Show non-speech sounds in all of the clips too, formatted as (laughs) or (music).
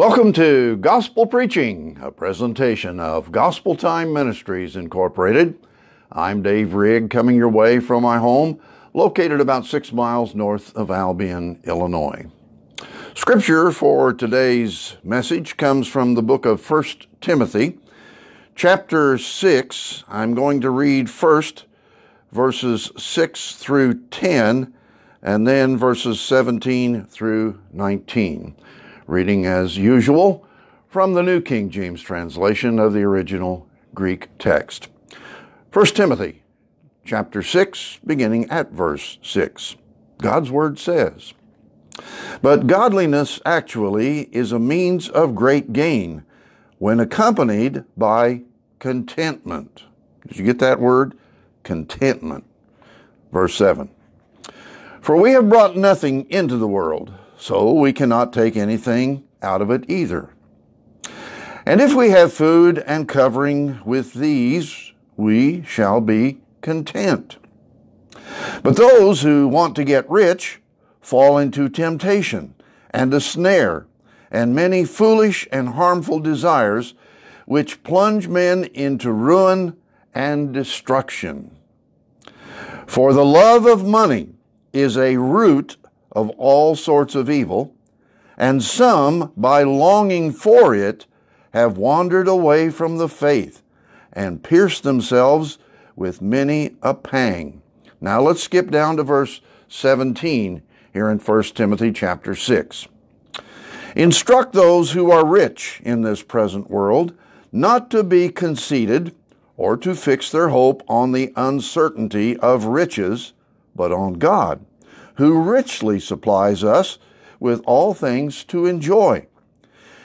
Welcome to Gospel Preaching, a presentation of Gospel Time Ministries Incorporated. I'm Dave Rigg, coming your way from my home, located about six miles north of Albion, Illinois. Scripture for today's message comes from the book of 1 Timothy, chapter 6. I'm going to read first verses 6 through 10, and then verses 17 through 19. Reading as usual from the New King James translation of the original Greek text. 1 Timothy chapter 6, beginning at verse 6. God's word says, But godliness actually is a means of great gain when accompanied by contentment. Did you get that word? Contentment. Verse 7. For we have brought nothing into the world so we cannot take anything out of it either. And if we have food and covering with these, we shall be content. But those who want to get rich fall into temptation and a snare and many foolish and harmful desires which plunge men into ruin and destruction. For the love of money is a root of all sorts of evil, and some, by longing for it, have wandered away from the faith and pierced themselves with many a pang. Now let's skip down to verse 17 here in 1 Timothy chapter 6. Instruct those who are rich in this present world not to be conceited or to fix their hope on the uncertainty of riches, but on God who richly supplies us with all things to enjoy.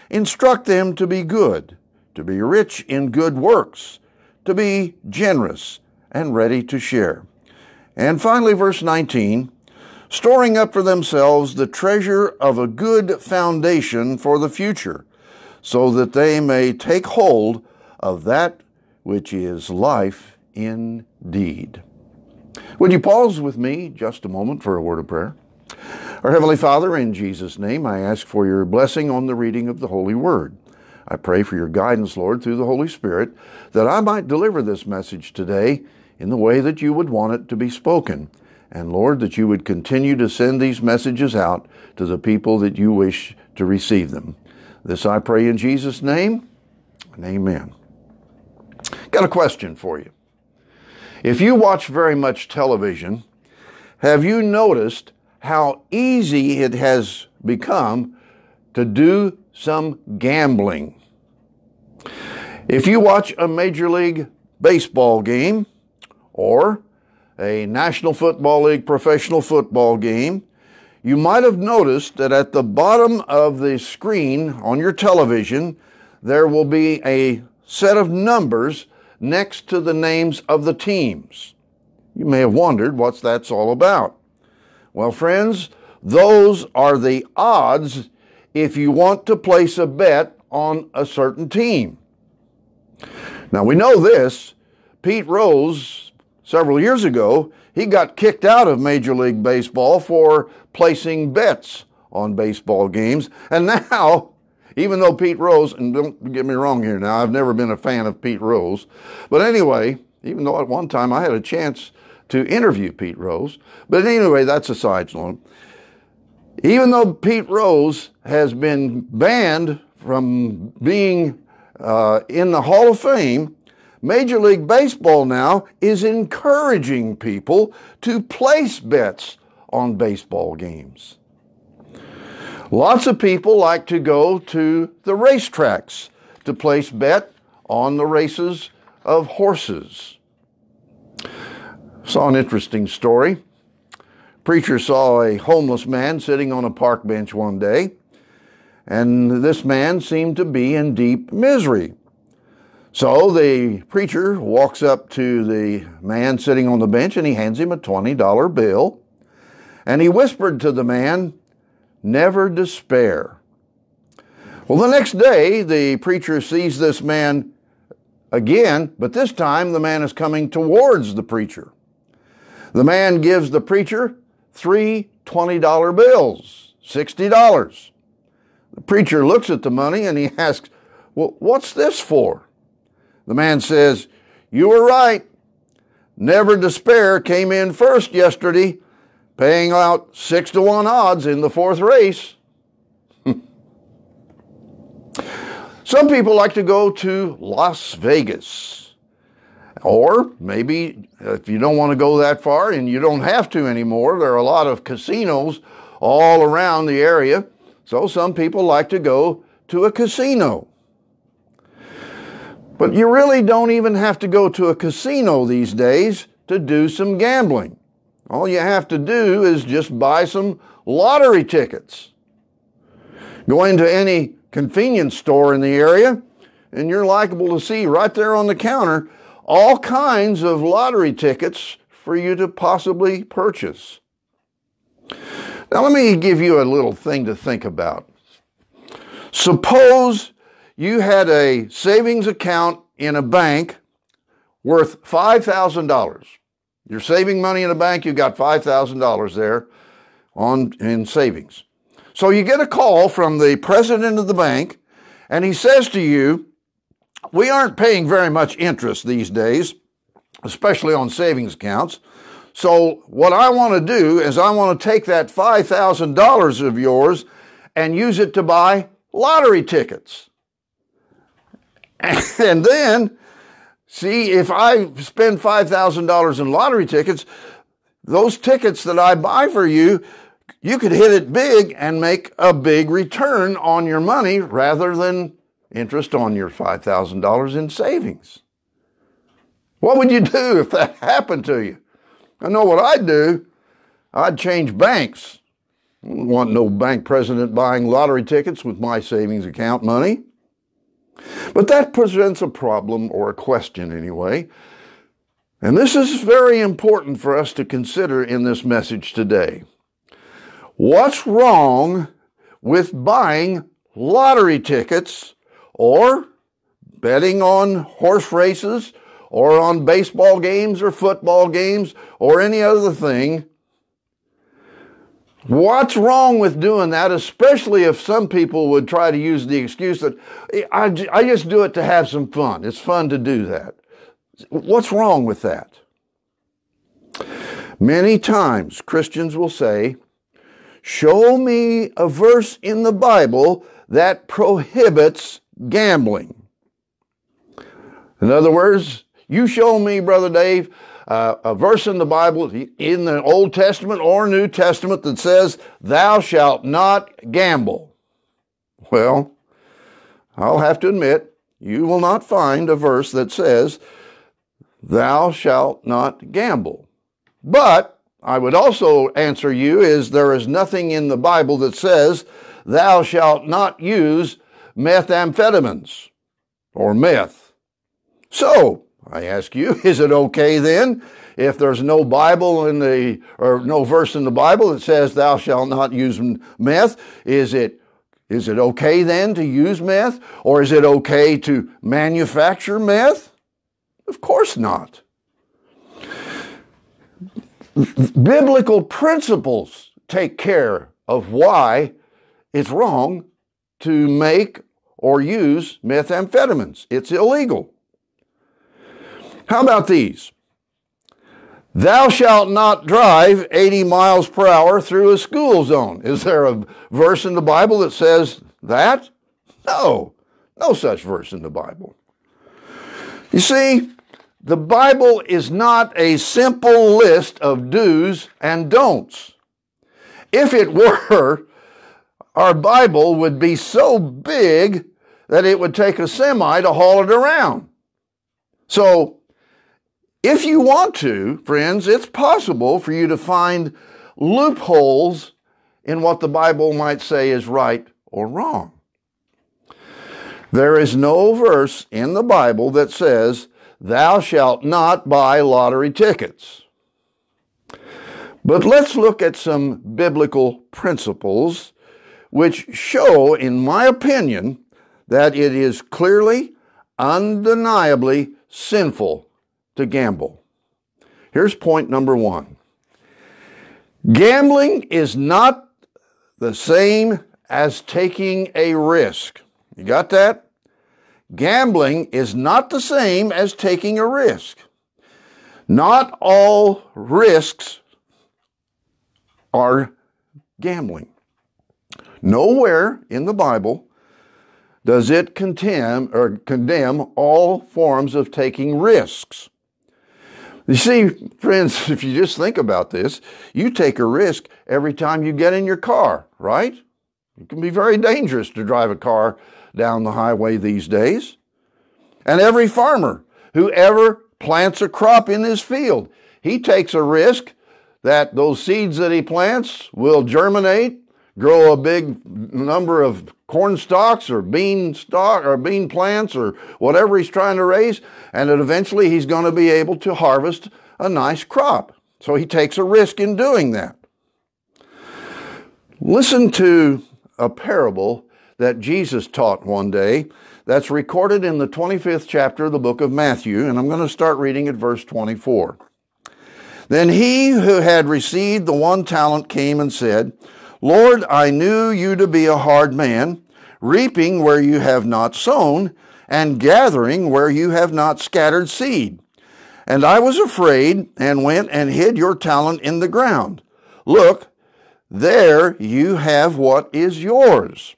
Instruct them to be good, to be rich in good works, to be generous and ready to share. And finally, verse 19 storing up for themselves the treasure of a good foundation for the future, so that they may take hold of that which is life indeed. Would you pause with me just a moment for a word of prayer? Our Heavenly Father, in Jesus' name, I ask for your blessing on the reading of the Holy Word. I pray for your guidance, Lord, through the Holy Spirit, that I might deliver this message today in the way that you would want it to be spoken. And Lord, that you would continue to send these messages out to the people that you wish to receive them. This I pray in Jesus' name, and amen. Got a question for you. If you watch very much television, have you noticed how easy it has become to do some gambling? If you watch a Major League Baseball game or a National Football League professional football game, you might have noticed that at the bottom of the screen on your television, there will be a set of numbers next to the names of the teams. You may have wondered what that's all about. Well, friends, those are the odds if you want to place a bet on a certain team. Now, we know this. Pete Rose, several years ago, he got kicked out of Major League Baseball for placing bets on baseball games. And (laughs) now even though Pete Rose, and don't get me wrong here now, I've never been a fan of Pete Rose. But anyway, even though at one time I had a chance to interview Pete Rose. But anyway, that's a side note. Even though Pete Rose has been banned from being uh, in the Hall of Fame, Major League Baseball now is encouraging people to place bets on baseball games. Lots of people like to go to the racetracks to place bet on the races of horses. Saw an interesting story. Preacher saw a homeless man sitting on a park bench one day, and this man seemed to be in deep misery. So the preacher walks up to the man sitting on the bench and he hands him a $20 bill. And he whispered to the man, never despair. Well, the next day, the preacher sees this man again, but this time the man is coming towards the preacher. The man gives the preacher three $20 bills, $60. The preacher looks at the money and he (laughs) asks, Well, what's this for? The man says, You were right. Never Despair came in first yesterday, paying out six to one odds in the fourth race. (laughs) Some people like to go to Las Vegas. Or maybe if you don't want to go that far and you don't have to anymore, there are a lot of casinos all around the area. So some people like to go to a casino. But you really don't even have to go to a casino these days to do some gambling. All you have to do is just buy some lottery tickets. Go into any convenience store in the area, and you're likable to see right there on the counter all kinds of lottery tickets for you to possibly purchase. Now, let me give you a little thing to think about. Suppose you had a savings account in a bank worth $5,000. You're saving money in a bank, you've got $5,000 there on in savings. So you get a call from the president of the bank, and he says to you, We aren't paying very much interest these days, especially on savings accounts. So, what I want to do is, I want to take that $5,000 of yours and use it to buy lottery tickets. (laughs) And then, see, if I spend $5,000 in lottery tickets, those tickets that I buy for you, you could hit it big and make a big return on your money rather than interest on your $5,000 in savings. What would you do (laughs) if that happened to you? I know what I'd do. I'd change banks. I want no bank president buying lottery tickets with my savings account money. But that presents a problem or a question anyway. And this is very important for us to consider in this message today. What's wrong with buying lottery tickets or betting on horse races or on baseball games or football games or any other thing? What's wrong with doing that, especially if some people would try to use the excuse that I, I just do it to have some fun? It's fun to do that. What's wrong with that? Many times Christians will say, Show me a verse in the Bible that prohibits gambling. In other words, you show me, Brother Dave, uh, a verse in the Bible, in the Old Testament or New Testament, that says, Thou shalt not gamble. Well, I'll have to admit, you will not find a verse that says, Thou shalt not gamble. But I would also answer you is there is nothing in the Bible that says, thou shalt not use methamphetamines or meth. So, I ask you, (laughs) is it okay then if there's no Bible in the, or no verse in the Bible that says thou shalt not use meth? Is it, is it okay then to use meth? Or is it okay to manufacture meth? Of course not biblical principles take care of why it's wrong to make or use methamphetamines. It's illegal. How about these? Thou shalt not drive 80 miles per hour through a school zone. Is there a verse in the Bible that says that? No, no such verse in the Bible. You see, the Bible is not a simple list of do's and don'ts. If it were, our Bible would be so big that it would take a semi to haul it around. So, if you want to, friends, it's possible for you to find loopholes in what the Bible might say is right or wrong. There is no verse in the Bible that says Thou shalt not buy lottery tickets. But let's look at some biblical principles which show, in my opinion, that it is clearly, undeniably sinful to gamble. Here's point number one Gambling is not the same as taking a risk. You got that? Gambling is not the same as taking a risk. Not all risks are gambling. Nowhere in the Bible does it condemn or condemn all forms of taking risks. You see, friends, if you just think about this, you take a risk every time you get in your car, right? It can be very dangerous to drive a car down the highway these days. And every farmer who ever plants a crop in his field, he takes a risk that those seeds that he plants will germinate, grow a big number of corn stalks or bean stalk or bean plants or whatever he's trying to raise, and that eventually he's going to be able to harvest a nice crop. So he takes a risk in doing that. Listen to a parable that Jesus taught one day that's recorded in the 25th chapter of the book of Matthew, and I'm going to start reading at verse 24. Then he who had received the one talent came and said, Lord, I knew you to be a hard man, reaping where you have not sown, and gathering where you have not scattered seed. And I was afraid, and went and hid your talent in the ground. Look, there you have what is yours.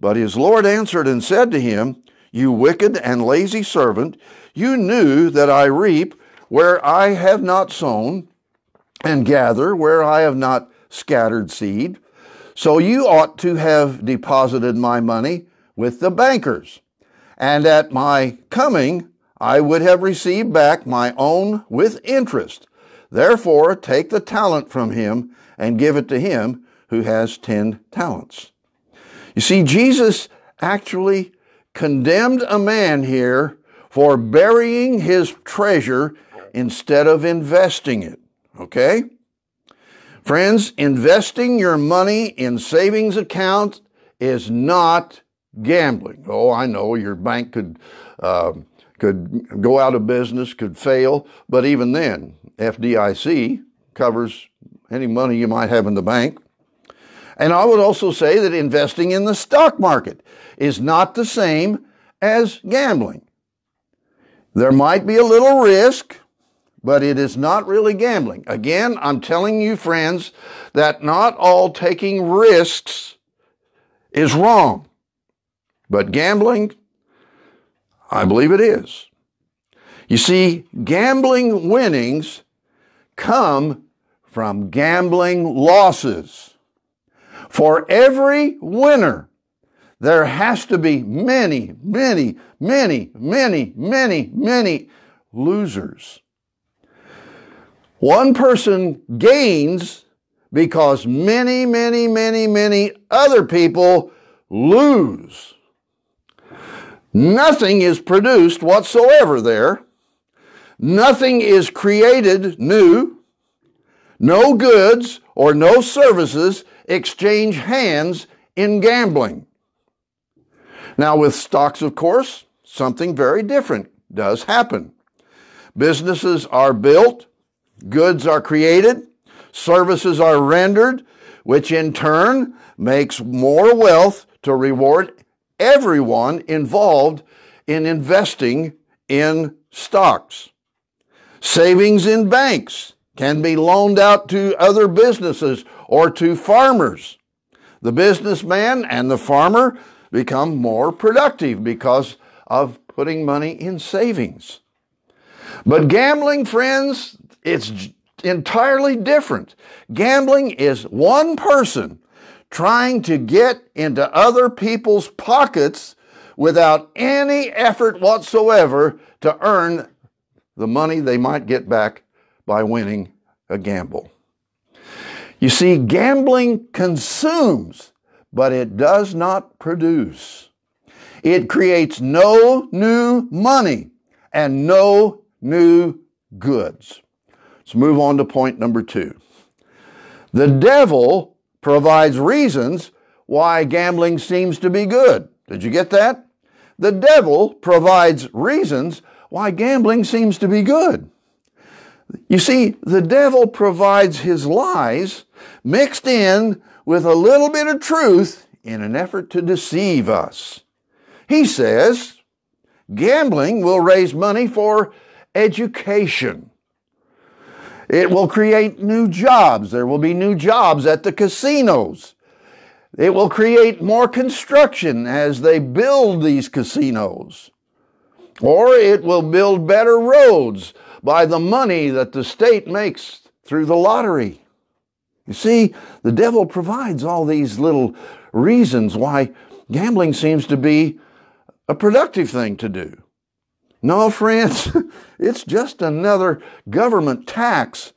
But his Lord answered and said to him, You wicked and lazy servant, you knew that I reap where I have not sown, and gather where I have not scattered seed. So you ought to have deposited my money with the bankers, and at my coming I would have received back my own with interest. Therefore, take the talent from him and give it to him who has ten talents. You see, Jesus actually condemned a man here for burying his treasure instead of investing it. Okay? Friends, investing your money in savings accounts is not gambling. Oh, I know your bank could uh, could go out of business, could fail, but even then, FDIC covers any money you might have in the bank. And I would also say that investing in the stock market is not the same as gambling. There might be a little risk, but it is not really gambling. Again, I'm telling you, friends, that not all taking risks is wrong. But gambling, I believe it is. You see, gambling winnings come from gambling losses. For every winner, there has to be many, many, many, many, many, many losers. One person gains because many, many, many, many other people lose. Nothing is produced whatsoever there. Nothing is created new. No goods or no services exchange hands in gambling. Now, with stocks, of course, something very different does happen. Businesses are built, Goods are created, services are rendered, which in turn makes more wealth to reward everyone involved in investing in stocks. Savings in banks can be loaned out to other businesses or to farmers. The businessman and the farmer become more productive because of putting money in savings. But gambling, friends, it's entirely different. Gambling is one person trying to get into other people's pockets without any effort whatsoever to earn the money they might get back by winning a gamble. You see, gambling consumes, but it does not produce. It creates no new money and no new goods. Let's move on to point number two. The devil provides reasons why gambling seems to be good. Did you get that? The devil provides reasons why gambling seems to be good. You see, the devil provides his lies mixed in with a little bit of truth in an effort to deceive us. He says gambling will raise money for education. It will create new jobs. There will be new jobs at the casinos. It will create more construction as they build these casinos. Or it will build better roads by the money that the state makes through the lottery. You see, the devil provides all these little reasons why gambling seems to be a productive thing to do. No, friends, (laughs) it's just another government tax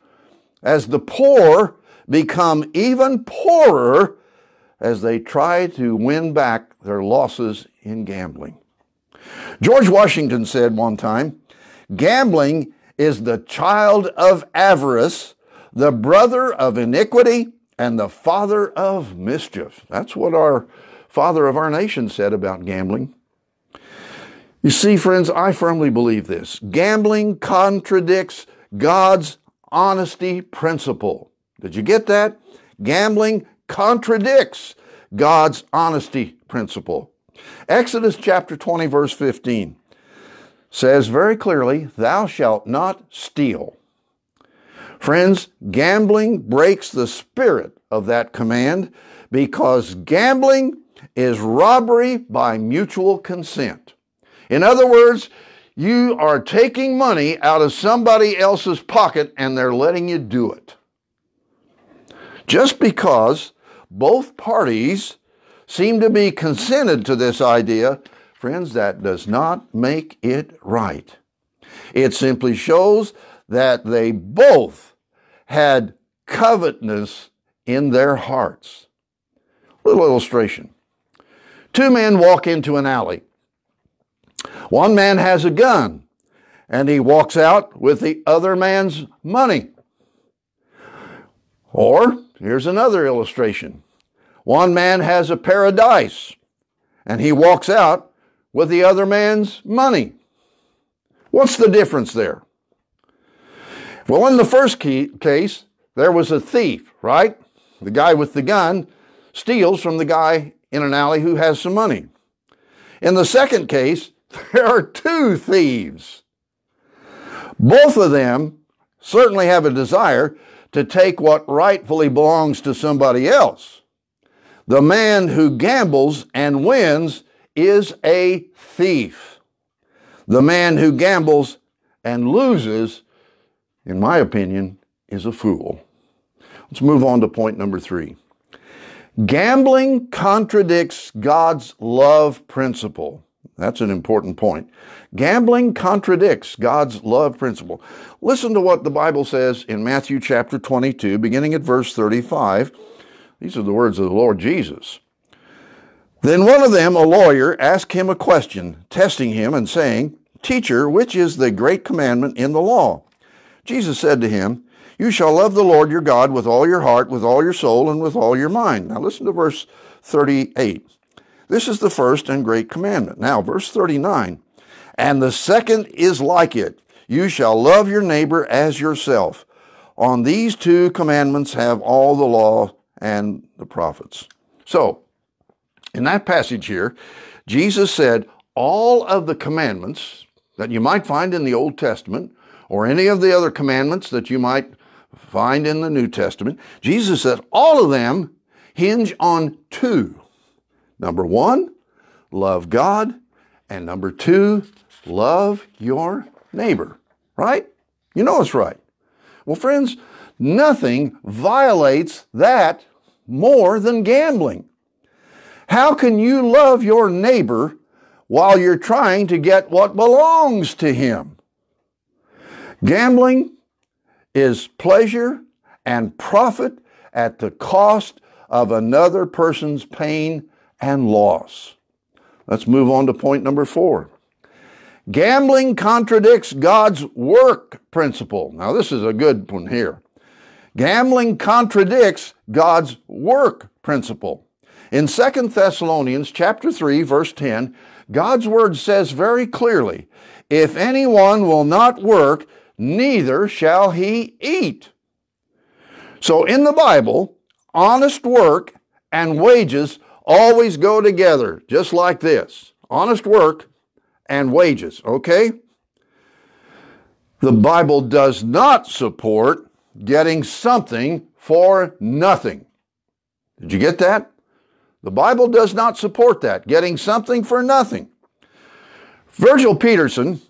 as the poor become even poorer as they try to win back their losses in gambling. George Washington said one time, gambling is the child of avarice, the brother of iniquity, and the father of mischief. That's what our father of our nation said about gambling. You see, friends, I firmly believe this. Gambling contradicts God's honesty principle. Did you get that? Gambling contradicts God's honesty principle. Exodus chapter 20, verse 15 says very clearly, Thou shalt not steal. Friends, gambling breaks the spirit of that command because gambling is robbery by mutual consent. In other words, you are taking money out of somebody else's pocket and they're letting you do it. Just because both parties seem to be consented to this idea, friends, that does not make it right. It simply shows that they both had covetousness in their hearts. Little illustration. Two men walk into an alley. One man has a gun and he walks out with the other man's money. Or here's another illustration. One man has a pair of dice and he walks out with the other man's money. What's the difference there? Well, in the first case, there was a thief, right? The guy with the gun steals from the guy in an alley who has some money. In the second case, there are two thieves. Both of them certainly have a desire to take what rightfully belongs to somebody else. The man who gambles and wins is a thief. The man who gambles and loses, in my opinion, is a fool. Let's move on to point number three. Gambling contradicts God's love principle. That's an important point. Gambling contradicts God's love principle. Listen to what the Bible says in Matthew chapter 22, beginning at verse 35. These are the words of the Lord Jesus. Then one of them, a lawyer, asked him a question, testing him and saying, Teacher, which is the great commandment in the law? Jesus said to him, You shall love the Lord your God with all your heart, with all your soul, and with all your mind. Now listen to verse 38. This is the first and great commandment. Now, verse 39 And the second is like it you shall love your neighbor as yourself. On these two commandments have all the law and the prophets. So, in that passage here, Jesus said, All of the commandments that you might find in the Old Testament, or any of the other commandments that you might find in the New Testament, Jesus said, all of them hinge on two Number one, love God. And number two, love your neighbor. Right? You know it's right. Well, friends, nothing violates that more than gambling. How can you love your neighbor while you're trying to get what belongs to him? Gambling is pleasure and profit at the cost of another person's pain and loss. Let's move on to point number four. Gambling contradicts God's work principle. Now, this is a good one here. Gambling contradicts God's work principle. In 2 Thessalonians chapter 3 verse 10, God's word says very clearly, if anyone will not work, neither shall he eat. So in the Bible, honest work and wages always go together, just like this honest work and wages, okay? The Bible does not support getting something for nothing. Did you get that? The Bible does not support that, getting something for nothing. Virgil Peterson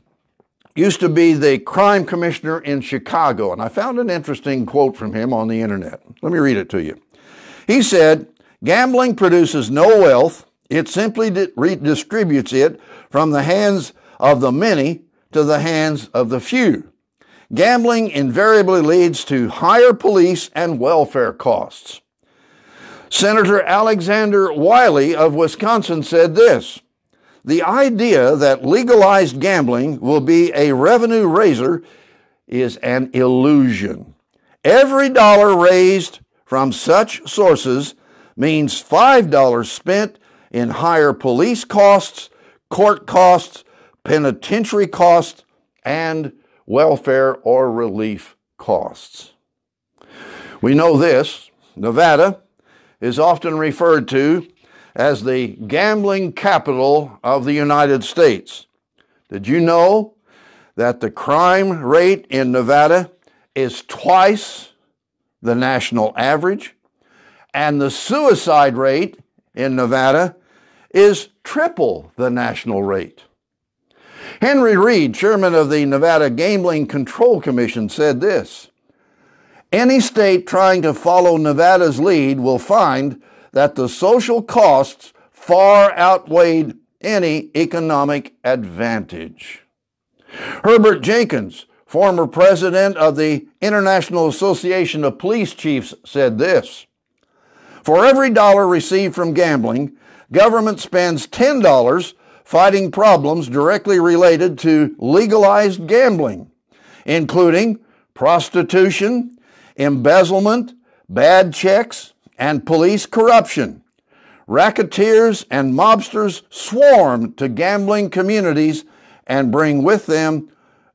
used to be the crime commissioner in Chicago, and I found an interesting quote from him on the internet. Let me read it to you. He said, Gambling produces no wealth, it simply redistributes it from the hands of the many to the hands of the few. Gambling invariably leads to higher police and welfare costs. Senator Alexander Wiley of Wisconsin said this The idea that legalized gambling will be a revenue raiser is an illusion. Every dollar raised from such sources means $5 spent in higher police costs, court costs, penitentiary costs, and welfare or relief costs. We know this Nevada is often referred to as the gambling capital of the United States. Did you know that the crime rate in Nevada is twice the national average? And the suicide rate in Nevada is triple the national rate. Henry Reed, chairman of the Nevada Gambling Control Commission, said this Any state trying to follow Nevada's lead will find that the social costs far outweighed any economic advantage. Herbert Jenkins, former president of the International Association of Police Chiefs, said this For every dollar received from gambling, government spends $10 fighting problems directly related to legalized gambling, including prostitution, embezzlement, bad checks, and police corruption. Racketeers and mobsters swarm to gambling communities and bring with them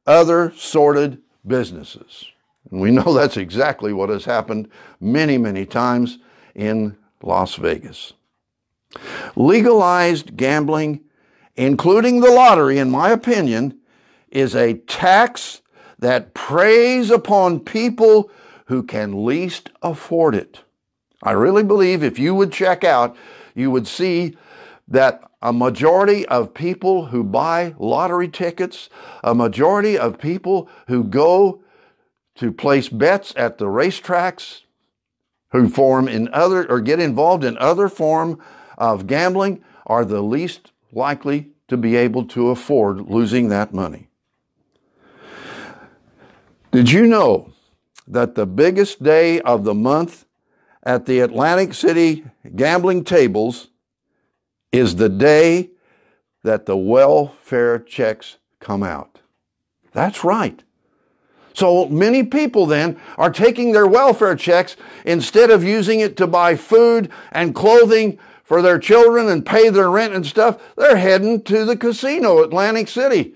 other sordid businesses. We know that's exactly what has happened many, many times in Las Vegas. Legalized gambling including the lottery, in my opinion, is a tax that preys upon people who can least afford it. I really believe if you would check out, you would see that a majority of people who buy lottery tickets, a majority of people who go to place bets at the racetracks, who form in other or get involved in other form of gambling are the least likely to be able to afford losing that money. Did you know that the biggest day of the month at the Atlantic City gambling tables is the day that the welfare checks come out? That's right. So many people then are taking their welfare checks instead of using it to buy food and clothing for their children and pay their rent and stuff, they're heading to the casino, Atlantic City,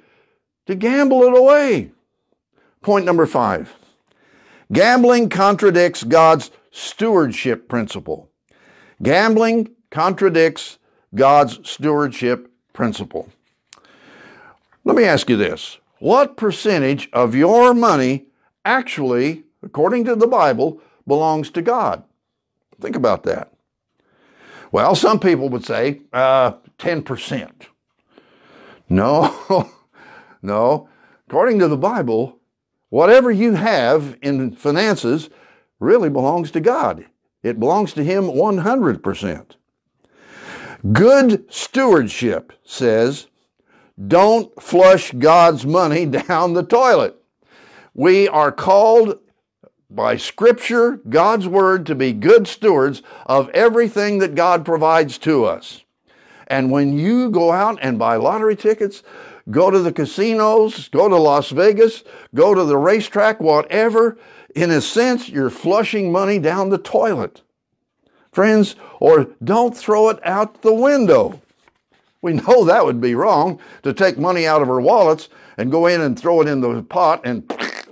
to gamble it away. Point number five gambling contradicts God's stewardship principle. Gambling contradicts God's stewardship principle. Let me ask you this what percentage of your money actually, according to the Bible, belongs to God? Think about that. Well, some people would say uh, 10%. No, (laughs) no. According to the Bible, whatever you have in finances really belongs to God. It belongs to Him 100%. Good stewardship says, don't flush God's money (laughs) down the toilet. We are called by Scripture, God's Word, to be good stewards of everything that God provides to us. And when you go out and buy lottery tickets, go to the casinos, go to Las Vegas, go to the racetrack, whatever, in a sense, you're flushing money down the toilet. Friends, or don't throw it out the window. We know that would be wrong to take money out of our wallets and go in and throw it in the pot and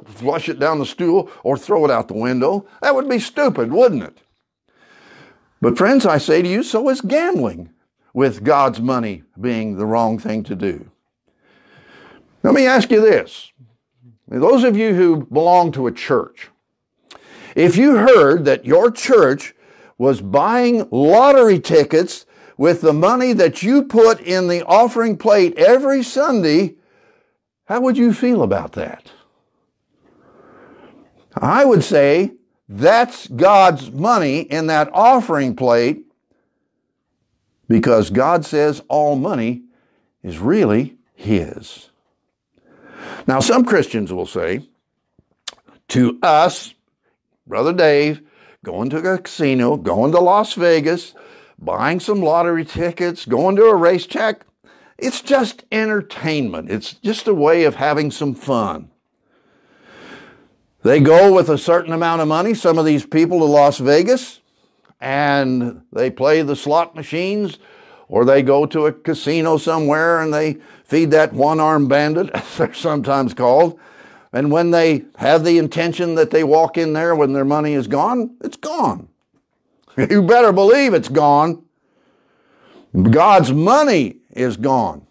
flush it down the stool or throw it out the window. That would be stupid, wouldn't it? But friends, I say to you, so is gambling with God's money being the wrong thing to do. Let me ask you this. Those of you who belong to a church, if you heard that your church was buying lottery tickets with the money that you put in the offering plate every Sunday, how would you feel about that? I would say that's God's money in that offering plate because God says all money is really His. Now, some Christians will say to us, Brother Dave, going to a casino, going to Las Vegas, buying some lottery tickets, going to a race racetrack, it's just entertainment. It's just a way of having some fun. They go with a certain amount of money, some of these people to Las Vegas, and they play the slot machines, or they go to a casino somewhere and they feed that one armed bandit, (laughs) as they're sometimes called. And when they have the intention that they walk in there when their money is gone, it's gone. You better believe it's gone. God's money is gone.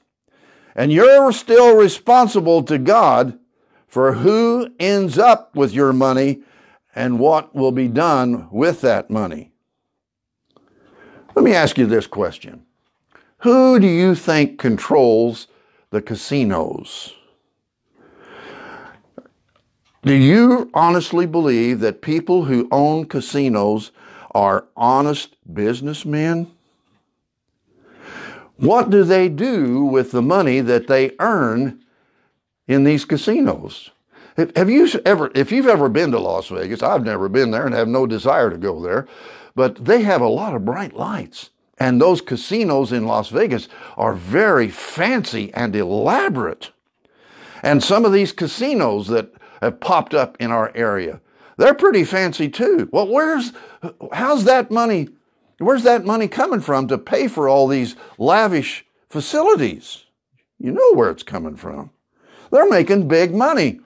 And you're still responsible to God for who ends up with your money and what will be done with that money. Let me ask you this question Who do you think controls the casinos? Do you honestly believe that people who own casinos are honest businessmen? What do they do with the money that they earn in these casinos? Have you ever, if you've ever been to Las Vegas, I've never been there and have no desire to go there, but they have a lot of bright lights. And those casinos in Las Vegas are very fancy and elaborate. And some of these casinos that have popped up in our area. They're pretty fancy too. Well, where's, how's that money, where's that money coming from to pay for all these lavish facilities? You know where it's coming from. They're making big money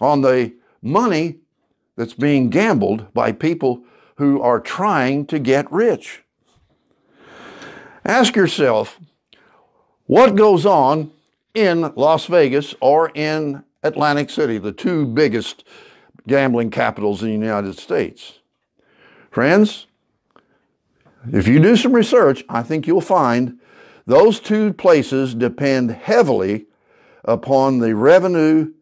on the money that's being gambled by people who are trying to get rich. Ask yourself, what goes on in Las Vegas or in Atlantic City, the two biggest gambling capitals in the United States. Friends, if you do some research, I think you'll find those two places depend heavily upon the revenue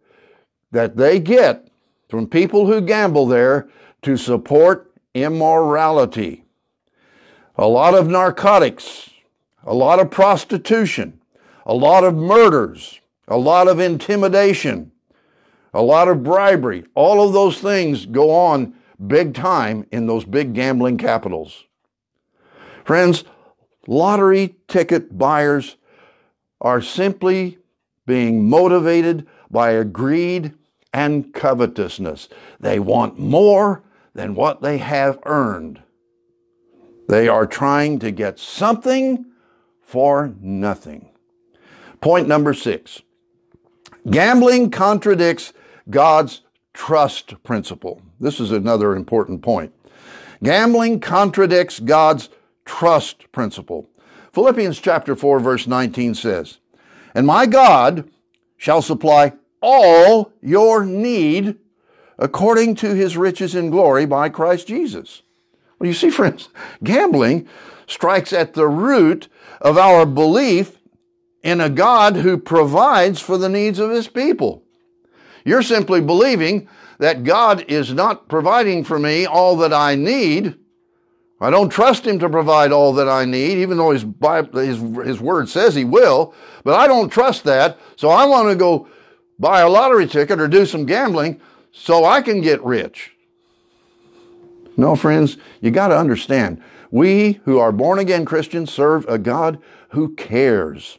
that they get from people who gamble there to support immorality. A lot of narcotics, a lot of prostitution, a lot of murders, a lot of intimidation, a lot of bribery. All of those things go on big time in those big gambling capitals. Friends, lottery ticket buyers are simply being motivated by a greed and covetousness. They want more than what they have earned. They are trying to get something for nothing. Point number six Gambling contradicts God's trust principle. This is another important point. Gambling contradicts God's trust principle. Philippians chapter 4 verse 19 says, "And my God shall supply all your need according to his riches in glory by Christ Jesus." Well, you see friends, gambling strikes at the root of our belief in a God who provides for the needs of his people. You're simply believing that God is not providing for me all that I need. I don't trust him to provide all that I need, even though his, Bible, his, his word says he will, but I don't trust that, so I want to go buy a lottery ticket or do some gambling so I can get rich. No, friends, you got to understand. We who are born again Christians serve a God who cares.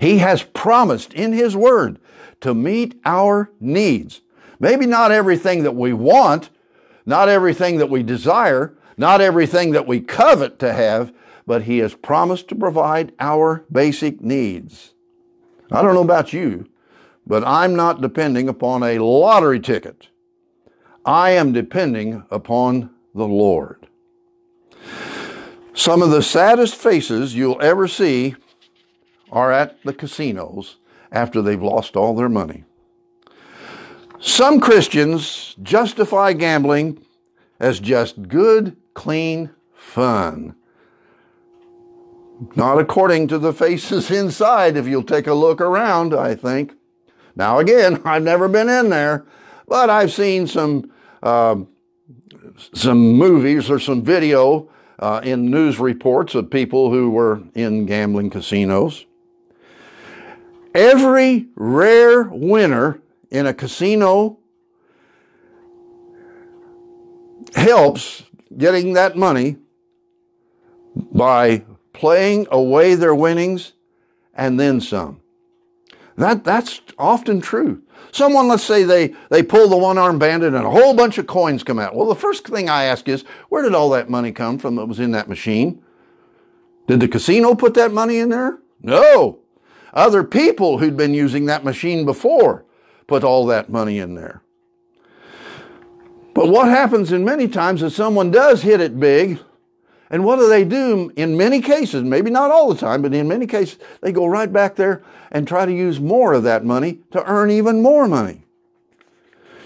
He has promised in His Word to meet our needs. Maybe not everything that we want, not everything that we desire, not everything that we covet to have, but He has promised to provide our basic needs. I don't know about you, but I'm not depending upon a lottery ticket. I am depending upon the Lord. Some of the saddest faces you'll ever see are at the casinos after they've lost all their money. Some Christians justify gambling as just good, clean fun. Not according to the faces (laughs) inside, if you'll take a look around, I think. Now, again, (laughs) I've never been in there, but I've seen some, uh, some movies or some video uh, in news reports of people who were in gambling casinos. Every rare winner in a casino helps getting that money by playing away their winnings and then some. That, that's often true. Someone, let's say they, they pull the one armed bandit and a whole bunch of coins come out. Well, the first thing I ask is, where did all that money come from that was in that machine? Did the casino put that money in there? No. Other people who'd been using that machine before put all that money in there. But what happens in many times is someone does hit it big, and what do they do in many cases? Maybe not all the time, but in many cases, they go right back there and try to use more of that money to earn even more money.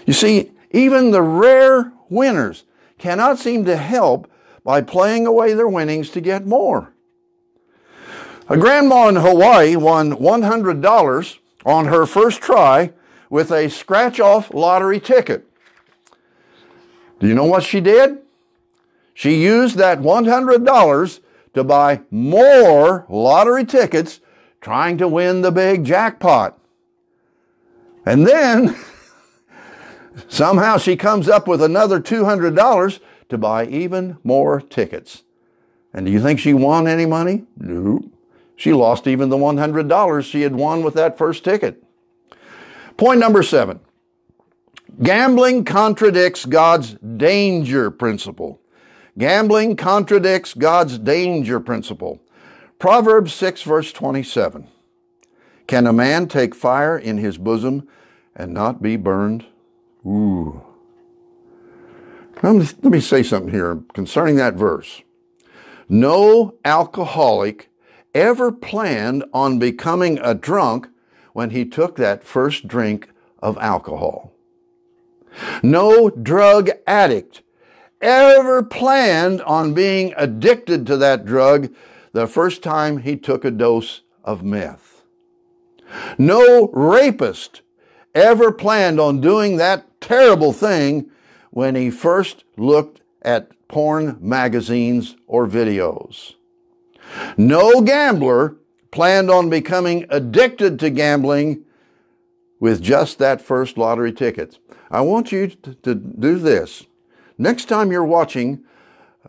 You see, even the rare winners cannot seem to help by playing away their winnings to get more. A grandma in Hawaii won $100 on her first try with a scratch off lottery ticket. Do you know what she did? She used that $100 to buy more lottery tickets trying to win the big jackpot. And then (laughs) somehow she comes up with another $200 to buy even more tickets. And do you think she won any money? No. She lost even the $100 she had won with that first ticket. Point number seven. Gambling contradicts God's danger principle. Gambling contradicts God's danger principle. Proverbs 6, verse 27. Can a man take fire in his bosom and not be burned? Ooh. Let me say something here concerning that verse. No alcoholic ever planned on becoming a drunk when he took that first drink of alcohol. No drug addict ever planned on being addicted to that drug the first time he took a dose of meth. No rapist ever planned on doing that terrible thing when he first looked at porn magazines or videos. No gambler planned on becoming addicted to gambling with just that first lottery ticket. I want you to, do this. Next time you're watching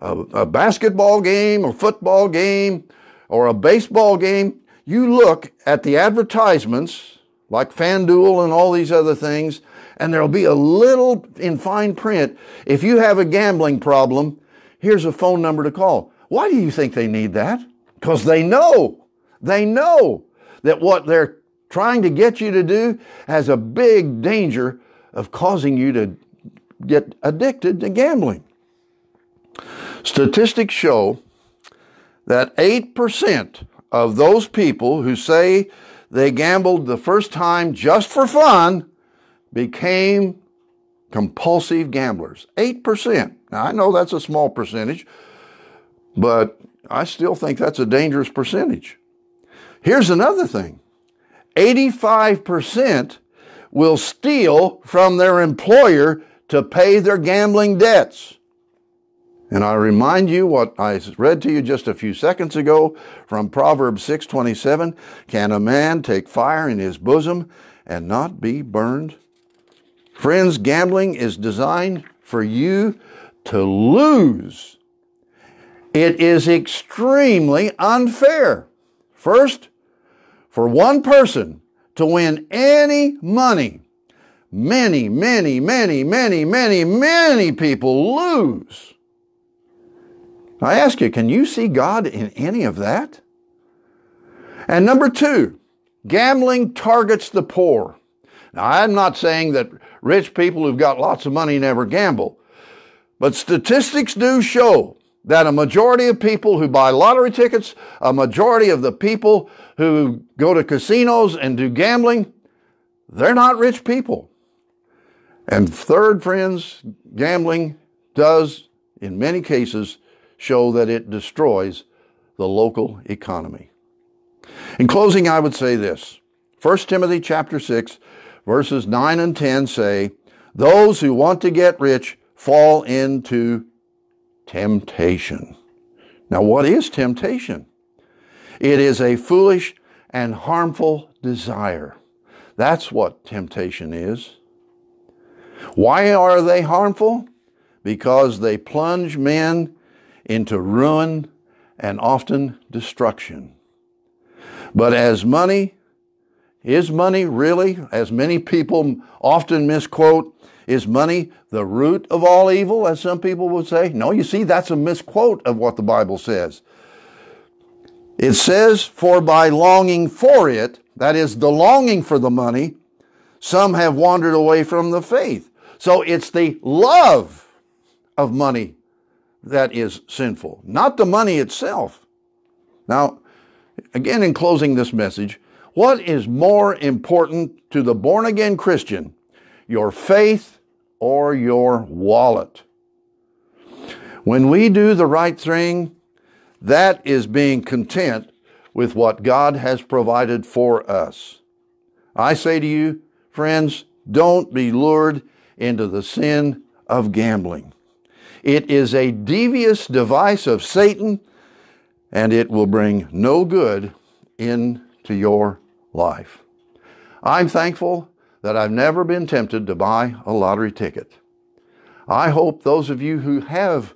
a, a basketball game, a football game, or a baseball game, you look at the advertisements like FanDuel and all these other things, and there'll be a little in fine print. If you have a gambling problem, here's a phone number to call. Why do you think they need that? Because they know, they know that what they're trying to get you to do has a big danger of causing you to get addicted to gambling. Statistics show that 8% of those people who say they gambled the first time just for fun became compulsive gamblers. 8%. Now, I know that's a small percentage, but I still think that's a dangerous percentage. Here's another thing 85% will steal from their employer to pay their gambling debts. And I remind you what I read to you just a few seconds ago from Proverbs 6:27, can a man take fire in his bosom and not be burned? Friends, gambling is designed for you to lose. It is extremely unfair. First, for one person to win any money, many, many, many, many, many, many people lose. I ask you, can you see God in any of that? And number two, gambling targets the poor. Now, I'm not saying that rich people who've got lots of money never gamble, but statistics do show that a majority of people who buy lottery tickets, a majority of the people who go to casinos and do gambling, they're not rich people. And third, friends, gambling does, in many cases, show that it destroys the local economy. In closing, I would say this 1 Timothy chapter 6, verses 9 and 10 say, Those who want to get rich fall into temptation. Now, what is temptation? It is a foolish and harmful desire. That's what temptation is. Why are they harmful? Because they plunge men into ruin and often destruction. But as money, is money really, as many people often misquote, is money the root of all evil, as some people would say? No, you see, that's a misquote of what the Bible says. It says, For by longing for it, that is, the longing for the money, some have wandered away from the faith. So it's the love of money that is sinful, not the money itself. Now, again, in closing this message, what is more important to the born again Christian, your faith or your wallet? When we do the right thing, that is being content with what God has provided for us. I say to you, friends, don't be lured into the sin of gambling. It is a devious device of Satan, and it will bring no good into your life. I'm thankful that I've never been tempted to buy a lottery ticket. I hope those of you who have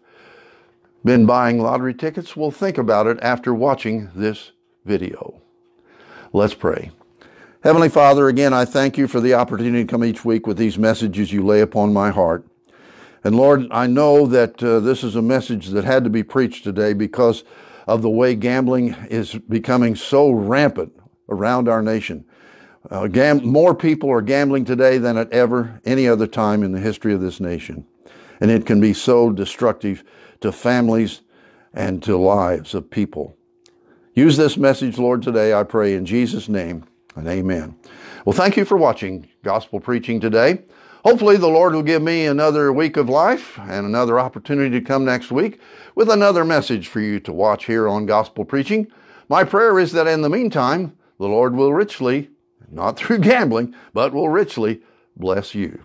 been buying lottery tickets will think about it after watching this video. Let's pray. Heavenly Father, again, I thank you for the opportunity to come each week with these messages you lay upon my heart. And Lord, I know that uh, this is a message that had to be preached today because of the way gambling is becoming so rampant around our nation. Uh, gam- more people are gambling today than at ever any other time in the history of this nation. And it can be so destructive to families and to lives of people. Use this message, Lord, today, I pray in Jesus' name and amen. Well, thank you for watching Gospel Preaching today. Hopefully, the Lord will give me another week of life and another opportunity to come next week with another message for you to watch here on Gospel Preaching. My prayer is that in the meantime, the Lord will richly, not through gambling, but will richly bless you.